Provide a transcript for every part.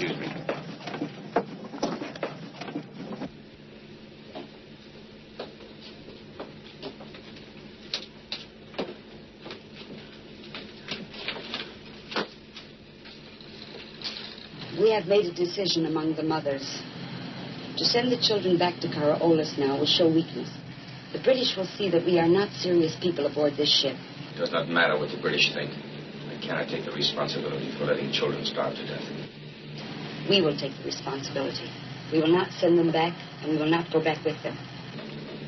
Excuse me. We have made a decision among the mothers. To send the children back to Karaolis now will show weakness. The British will see that we are not serious people aboard this ship. It does not matter what the British think. They cannot take the responsibility for letting children starve to death. We will take the responsibility. We will not send them back, and we will not go back with them.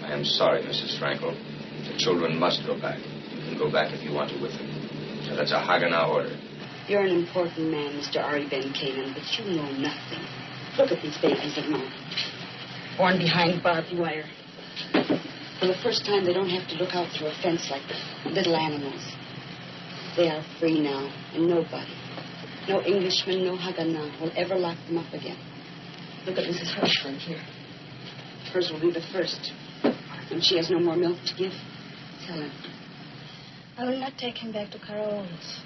I am sorry, Mrs. Frankel. The children must go back. You can go back if you want to with them. So that's a Haganah order. You're an important man, Mr. Ari Ben Canaan, but you know nothing. Look at these babies of mine. Born behind barbed wire. For the first time, they don't have to look out through a fence like little animals. They are free now, and nobody, no Englishman, no Haganah, will ever lock them up again. Look at Mrs. Hirschland here. Hers will be the first. When she has no more milk to give, tell him. I will not take him back to Karaolis.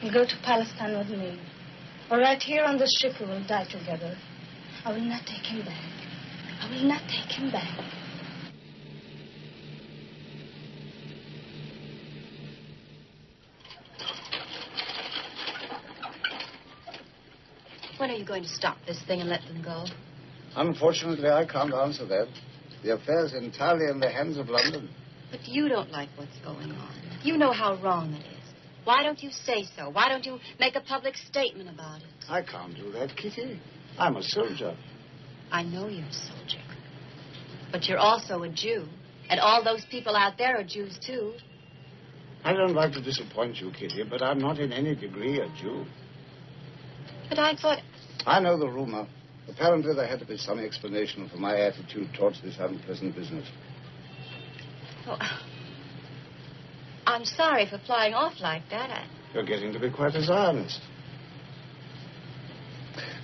He'll go to Palestine with me. Or right here on this ship we will die together. I will not take him back. I will not take him back. When are you going to stop this thing and let them go? Unfortunately, I can't answer that. The affair's entirely in the hands of London. But you don't like what's going on. You know how wrong it is. Why don't you say so? Why don't you make a public statement about it? I can't do that, Kitty. I'm a soldier. I know you're a soldier. But you're also a Jew. And all those people out there are Jews, too. I don't like to disappoint you, Kitty, but I'm not in any degree a Jew. But I thought. I know the rumor. Apparently, there had to be some explanation for my attitude towards this unpleasant business. Oh, I'm sorry for flying off like that. I... You're getting to be quite a Zionist.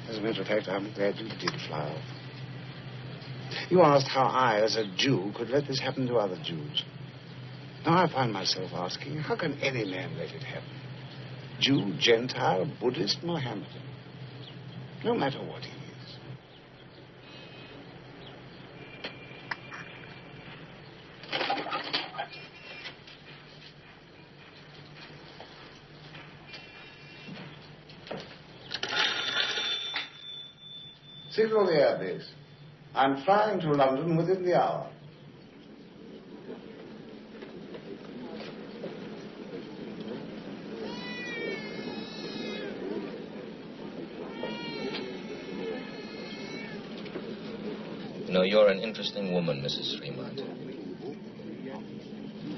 As a matter of fact, I'm glad you did fly off. You asked how I, as a Jew, could let this happen to other Jews. Now I find myself asking, how can any man let it happen? Jew, Gentile, Buddhist, Mohammedan. No matter what he is. Signal the airbase. I'm flying to London within the hour. You know, you're an interesting woman, Mrs. Fremont.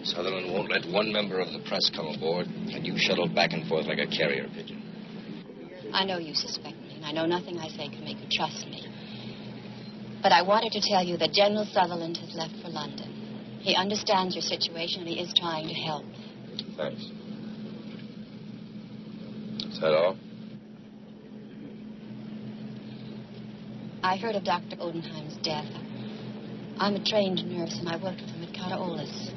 Sutherland won't let one member of the press come aboard, and you shuttle back and forth like a carrier pigeon. I know you suspect me, and I know nothing I say can make you trust me. But I wanted to tell you that General Sutherland has left for London. He understands your situation, and he is trying to help. Thanks. Is that all? I heard of Dr. Odenheim's death. I'm a trained nurse, and I worked with him at Karaolis.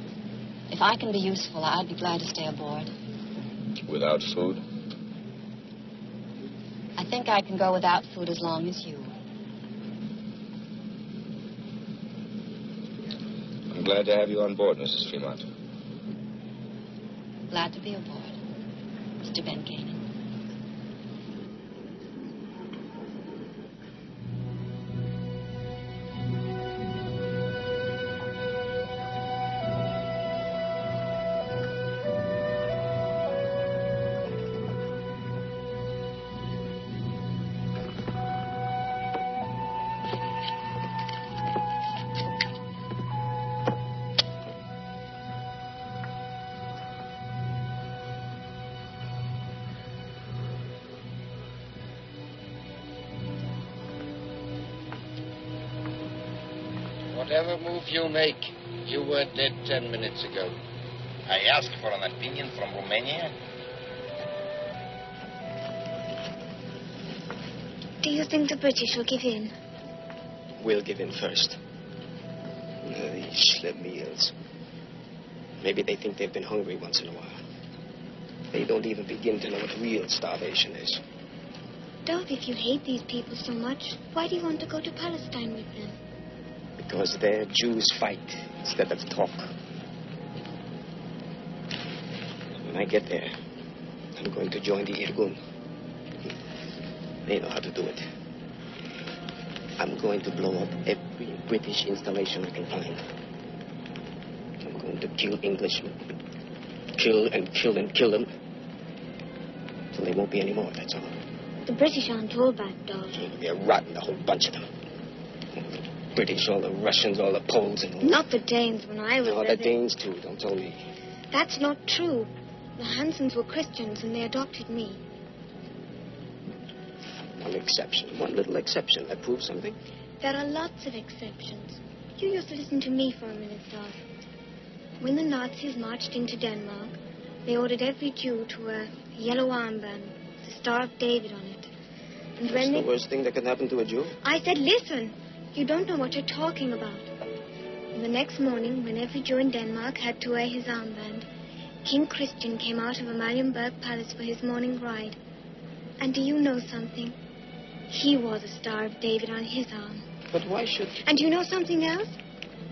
If I can be useful, I'd be glad to stay aboard. Without food? I think I can go without food as long as you. I'm glad to have you on board, Mrs. Fremont. Glad to be aboard, Mr. Ben. Whatever move you make, you were dead ten minutes ago. I asked for an opinion from Romania. Do you think the British will give in? We'll give in first. These schlemiels. Maybe they think they've been hungry once in a while. They don't even begin to know what real starvation is. Dov, if you hate these people so much, why do you want to go to Palestine with them? Because their Jews fight instead of talk. When I get there, I'm going to join the Irgun. They know how to do it. I'm going to blow up every British installation I can find. I'm going to kill Englishmen. Kill and kill and kill them. Till there won't be any more, that's all. The British aren't all bad, Dov. They're rotten, the whole bunch of them. British, all the Russians, all the Poles, and all. Not the Danes when I was No, the Danes, too. Don't tell me. That's not true. The Hansons were Christians and they adopted me. One exception. One little exception. That proves something. There are lots of exceptions. You just listen to me for a minute, Dov. When the Nazis marched into Denmark, they ordered every Jew to wear a yellow armband with the Star of David on it. And That's when the they... worst thing that can happen to a Jew. I said, listen. You don't know what you're talking about. And the next morning, when every Jew in Denmark had to wear his armband, King Christian came out of Amalienborg Palace for his morning ride. And do you know something? He wore the Star of David on his arm. But why should... And do you know something else?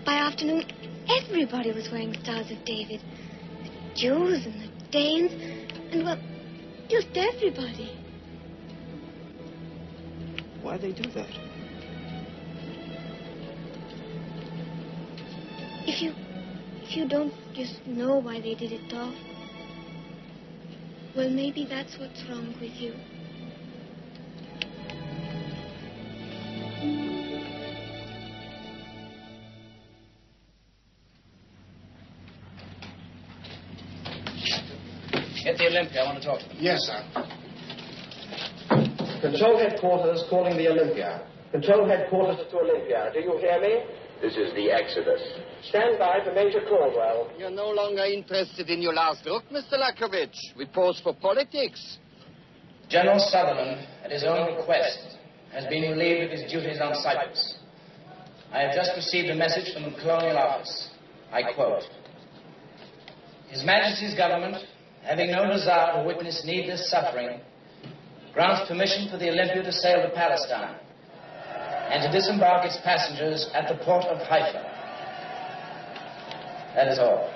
By afternoon, everybody was wearing Stars of David. The Jews and the Danes, and well, just everybody. Why they do that? If you if you don't just know why they did it, Dolph, well, maybe that's what's wrong with you. Get the Olympia. I want to talk to them. Yes, sir. Control headquarters calling the Olympia. Control headquarters to Olympia. Do you hear me? This is the Exodus. Stand by for Major Caldwell. You're no longer interested in your last book, Mr. Lakovich. We pause for politics. General Sutherland, at his own request, has been relieved of his duties on Cyprus. I have just received a message from the Colonial Office. I quote His Majesty's government, having no desire to witness needless suffering, grants permission for the Olympia to sail to Palestine and to disembark its passengers at the port of Haifa. That is all.